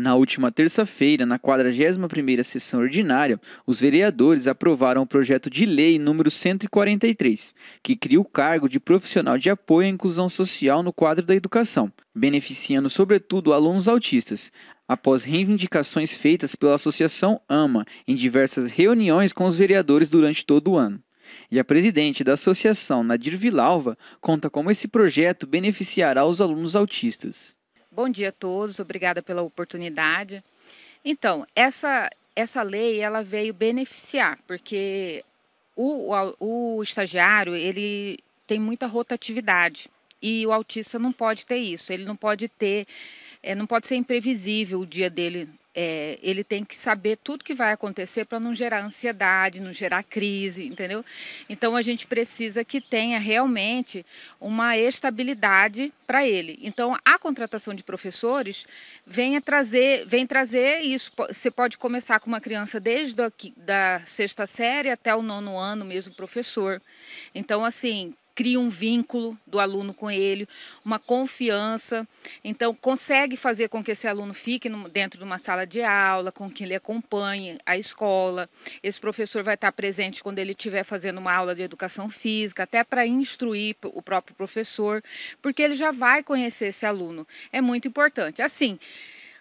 Na última terça-feira, na 41ª sessão ordinária, os vereadores aprovaram o projeto de lei número 143, que cria o cargo de profissional de apoio à inclusão social no quadro da educação, beneficiando sobretudo alunos autistas, após reivindicações feitas pela Associação AMA em diversas reuniões com os vereadores durante todo o ano. E a presidente da associação, Nadir Vilalva, conta como esse projeto beneficiará os alunos autistas. Bom dia a todos, obrigada pela oportunidade. Então, essa, essa lei ela veio beneficiar, porque o, o, o estagiário ele tem muita rotatividade e o autista não pode ter isso, ele não pode ter, é, não pode ser imprevisível o dia dele é, ele tem que saber tudo que vai acontecer para não gerar ansiedade, não gerar crise, entendeu? Então a gente precisa que tenha realmente uma estabilidade para ele. Então a contratação de professores vem trazer, vem trazer isso. Você pode começar com uma criança desde a, da sexta série até o nono ano mesmo professor. Então assim cria um vínculo do aluno com ele, uma confiança. Então, consegue fazer com que esse aluno fique dentro de uma sala de aula, com que ele acompanhe a escola. Esse professor vai estar presente quando ele estiver fazendo uma aula de educação física, até para instruir o próprio professor, porque ele já vai conhecer esse aluno. É muito importante. Assim,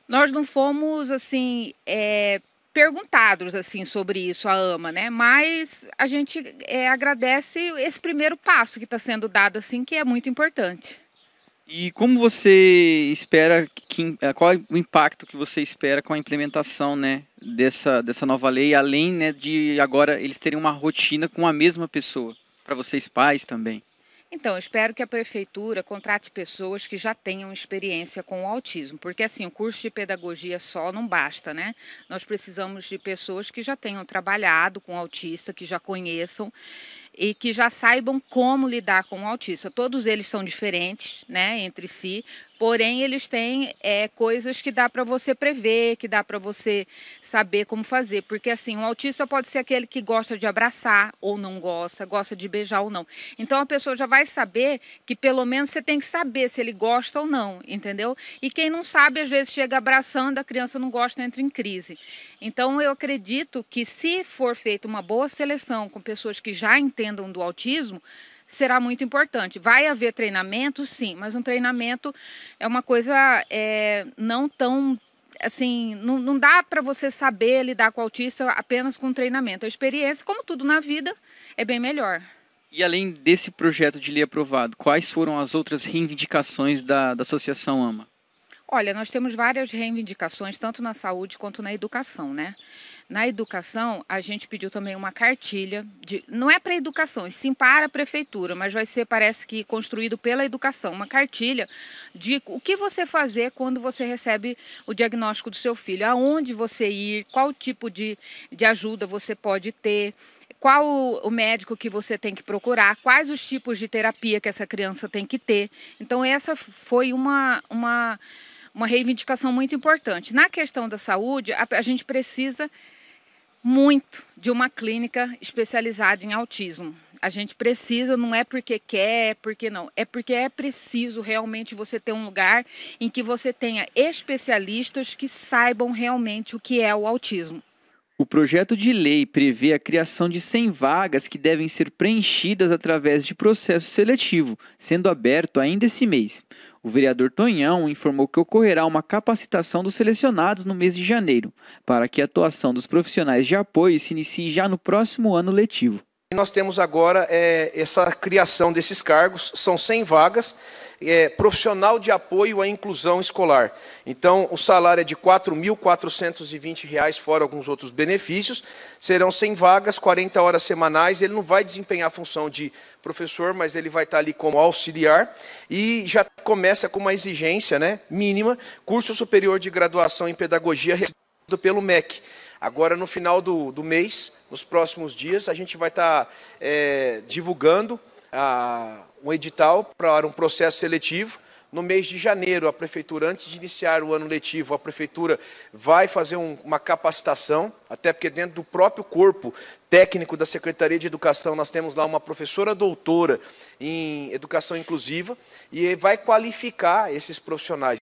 nós não fomos assim. É, perguntados assim sobre isso a AMA, né? Mas a gente é, agradece esse primeiro passo que está sendo dado assim, que é muito importante. E como você espera que eh, qual é o impacto que você espera com a implementação, né, dessa dessa nova lei, além, né, de agora eles terem uma rotina com a mesma pessoa, para vocês pais também? Então, eu espero que a prefeitura contrate pessoas que já tenham experiência com o autismo, porque assim, o curso de pedagogia só não basta, né? Nós precisamos de pessoas que já tenham trabalhado com autista, que já conheçam e que já saibam como lidar com o autista. Todos eles são diferentes, né, entre si, porém eles têm é, coisas que dá para você prever, que dá para você saber como fazer, porque assim, um autista pode ser aquele que gosta de abraçar ou não gosta, gosta de beijar ou não. Então a pessoa já vai saber que pelo menos você tem que saber se ele gosta ou não, entendeu? E quem não sabe às vezes chega abraçando, a criança não gosta, entra em crise. Então eu acredito que se for feita uma boa seleção com pessoas que já entendem entendam do autismo, será muito importante. Vai haver treinamento, sim, mas um treinamento é uma coisa é, não tão assim, não, não dá para você saber lidar com o autista apenas com treinamento. A experiência, como tudo na vida, é bem melhor. E além desse projeto de lei aprovado, quais foram as outras reivindicações da, da Associação AMA? Olha, nós temos várias reivindicações, tanto na saúde quanto na educação, né? Na educação, a gente pediu também uma cartilha, de, não é para a educação, sim para a prefeitura, mas vai ser, parece que, construído pela educação, uma cartilha de o que você fazer quando você recebe o diagnóstico do seu filho, aonde você ir, qual tipo de, de ajuda você pode ter, qual o médico que você tem que procurar, quais os tipos de terapia que essa criança tem que ter. Então, essa foi uma, uma, uma reivindicação muito importante. Na questão da saúde, a, a gente precisa muito de uma clínica especializada em autismo. A gente precisa, não é porque quer, é porque não, é porque é preciso realmente você ter um lugar em que você tenha especialistas que saibam realmente o que é o autismo. O projeto de lei prevê a criação de 100 vagas que devem ser preenchidas através de processo seletivo, sendo aberto ainda esse mês. O vereador Tonhão informou que ocorrerá uma capacitação dos selecionados no mês de janeiro, para que a atuação dos profissionais de apoio se inicie já no próximo ano letivo. Nós temos agora é, essa criação desses cargos, são 100 vagas é, profissional de apoio à inclusão escolar. Então, o salário é de R$ 4.420, fora alguns outros benefícios. Serão 100 vagas, 40 horas semanais. Ele não vai desempenhar a função de professor, mas ele vai estar ali como auxiliar. E já começa com uma exigência né, mínima, curso superior de graduação em pedagogia realizado pelo MEC. Agora, no final do, do mês, nos próximos dias, a gente vai estar é, divulgando a um edital para um processo seletivo. No mês de janeiro, a prefeitura, antes de iniciar o ano letivo, a prefeitura vai fazer um, uma capacitação, até porque dentro do próprio corpo técnico da Secretaria de Educação, nós temos lá uma professora doutora em educação inclusiva e vai qualificar esses profissionais.